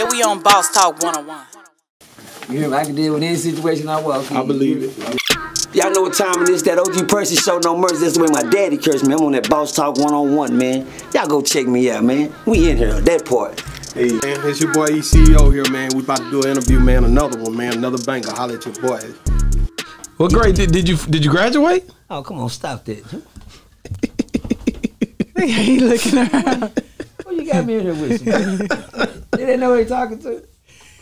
Yeah, we on Boss Talk 101. You hear me? I can deal with any situation I walk in. I believe it. Y'all know what time it is. That OG Percy show no mercy. That's the way my daddy cursed me. I'm on that Boss Talk 101, man. Y'all go check me out, man. We in here, that part. Hey, man, it's your boy ECO here, man. We about to do an interview, man. Another one, man. Another banger. Holla at your boy. What grade did, did you did you graduate? Oh, come on, stop that. he looking around. What you got me in here with you? They didn't know who they talking to.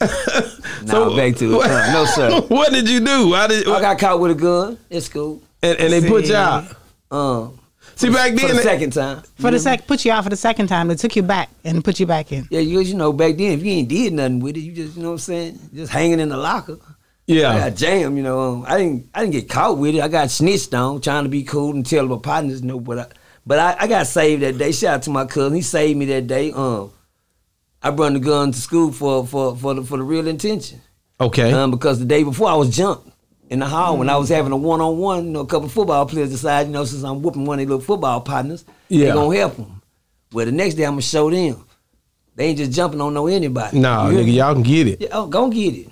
no, back to it. Uh, no, sir. what did you do? How did, I got caught with a gun. It's cool. and, and they put you out. Um, See back for then, the second time. For the sec, put you out for the second time. They took you back and put you back in. Yeah, you, you know, back then, if you ain't did nothing with it, you just, you know what I'm saying? Just hanging in the locker. I yeah, got jammed, you know. Um, I didn't I didn't get caught with it. I got snitched on, trying to be cool and tell my partners no, but I but I, I got saved that day. Shout out to my cousin. He saved me that day. Um I brought the gun to school for for for the for the real intention. okay. Um, because the day before I was jumped in the hall when I was having a one on one, you know, a couple of football players decided, you know, since I'm whooping one of their little football partners, Yeah. they gonna help them. Well, the next day I'm gonna show them. They ain't just jumping on no anybody. nah, nigga, me? y'all can get it. Yeah, oh, go get it.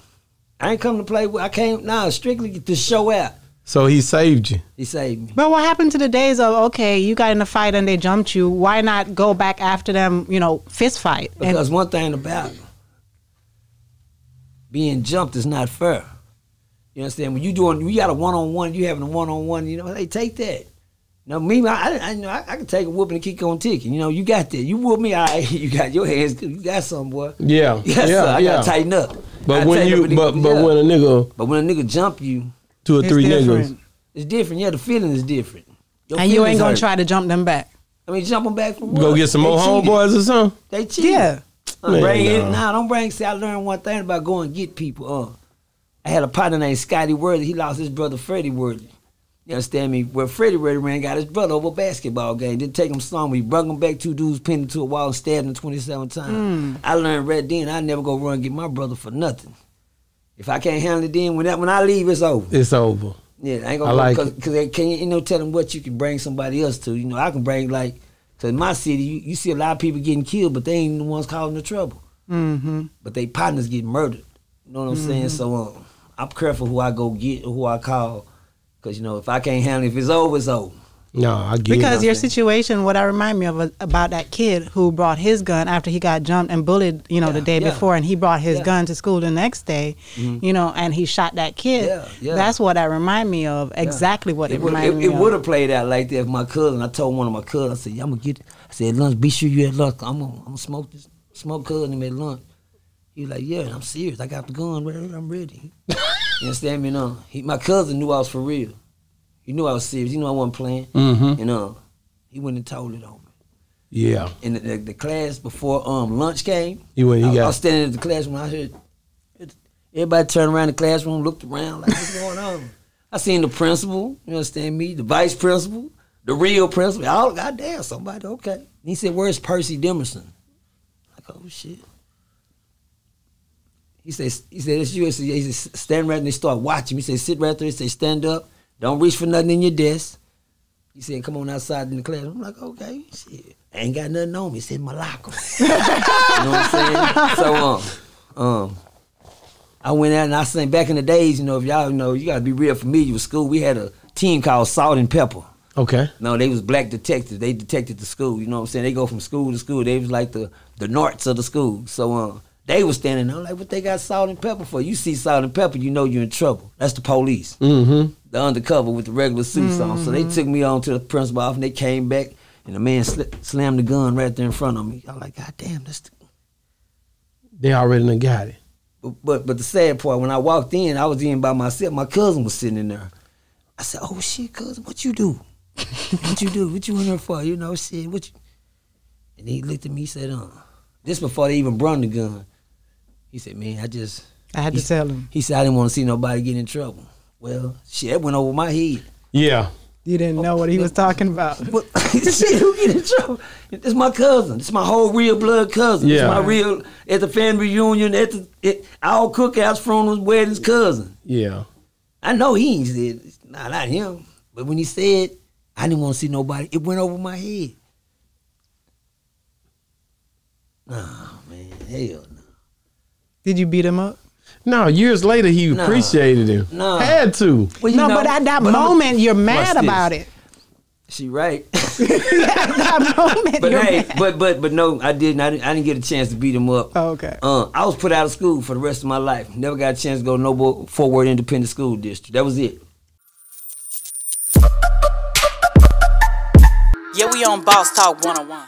I ain't come to play with. I came nah, strictly to show out. So he saved you. He saved me. But what happened to the days of okay, you got in a fight and they jumped you? Why not go back after them? You know, fist fight. And Because one thing about being jumped is not fair. You understand? When you doing, you got a one on one, you having a one on one. You know, they take that. Now me, I, I, I, you know, I, I can take a whooping and keep on ticking. You know, you got that. You whoop me, I, you got your hands. You got some boy. Yeah, Yes, yeah, sir. I yeah. gotta tighten up. But when you, but but yeah. when a nigga but when a nigga jump you, two or it's three different. niggas, it's different. Yeah, the feeling is different. Your And you ain't gonna hurt. try to jump them back. I mean, jump them back for what? go get some They more cheated. homeboys or something. They cheated. Yeah. Uh, Man, bring it. nah. Nah, don't bring. See, I learned one thing about going get people. Uh, I had a partner named Scotty Worthy. He lost his brother Freddie Worthy. You understand me? Where Freddie Worthy ran got his brother over a basketball game. Didn't take him some. We brought him back. Two dudes pinned him to a wall, and stabbed him 27 times. I learned right then. I never go run and get my brother for nothing. If I can't handle it, then when that, when I leave, it's over. It's over. Yeah, I ain't gonna like cause, it. cause they can't you know tell them what you can bring somebody else to. You know, I can bring like to my city. You, you see a lot of people getting killed, but they ain't the ones causing the trouble. Mm-hmm. But they partners get murdered. You know what I'm saying? So um, I'm careful who I go get or who I call, cause you know if I can't handle it, if it's over, it's over. No, I get Because it. your situation, what I remind me of uh, about that kid who brought his gun after he got jumped and bullied, you know, the day yeah. before, and he brought his Yeah. gun to school the next day, you know, and he shot that kid. Yeah, yeah. That's what I remind me of. Exactly what it, would reminded it, me it would have played out like that if my cousin. I told one of my cousins, I said, "I'm gonna get." It. I said, "Lunch, be sure you at lunch. I'm gonna, I'm gonna smoke this, smoke cousin him at lunch." He was like, "Yeah, I'm serious. I got the gun. ready. I'm ready." you understand me? No, he, my cousin knew I was for real. He knew I was serious. You knew I wasn't playing. Mhm. You know, he went and told it on me. Yeah, In the, the, the class before um lunch came, You went- you I, got- I was standing in the classroom. I heard everybody turned around the classroom, looked around like, "What's going on?" I seen the principal. You understand me? The vice principal, the real principal. All goddamn somebody. Okay. And he said, "Where's Percy Demerson?" Like, oh shit. He said, he said, it's you. He said, stand right there. They start watching. He said, sit right there. He said, stand up. Don't reach for nothing in your desk. He said, come on outside in the class. I'm like, okay, shit. I ain't got nothing on me. It's in my locker. you know what I'm saying? So, um, um, I went out and I sang back in the days, you know, if y'all know, you gotta be real familiar with school. We had a team called Salt and Pepper. okay. No, they was black detectives. They detected the school. You know what I'm saying? They go from school to school. They was like the the Norts of the school. So um, they was standing there like, what they got salt and pepper for? You see salt and pepper, you know you're in trouble. That's the police. Mm-hmm. The undercover with the regular suits on. So they took me on to the principal office and they came back and the man sl- slammed the gun right there in front of me. I'm like, God damn, that's the They already done got it. But, but but the sad part, when I walked in, I was in by myself. My cousin was sitting in there. I said, "Oh shit, cousin, what you do? what you do? What you in there for? You know, shit, what you?" And he looked at me. He said, "Uh, this before they even brung the gun." He said, "Man, I just." I had he, to tell him. He said, "I didn't want to see nobody get in trouble." Well, shit, that went over my head. Yeah. You didn't know what he was talking about. But shit? Who get in trouble? It's my cousin. It's my whole real blood cousin. Yeah. It's my real at the family reunion, at the at our cookouts, his weddings, cousin. Yeah. I know he ain't said, nah, not him. But when he said, I didn't want to see nobody, it went over my head. Nah, man, hell no. Did you beat him up? No, years later he Nah. appreciated him. Nah. Had to. Well, no, know, but at that but I'ma- moment, you're Watch mad this. about it. She right. that moment, But hey, mad. but but but no, I didn't. I didn't, I didn't get a chance to beat him up. Oh, okay. Uh, I was put out of school for the rest of my life. Never got a chance to go to no more Fort Worth independent school district. That was it. Yeah, we on Boss Talk 101.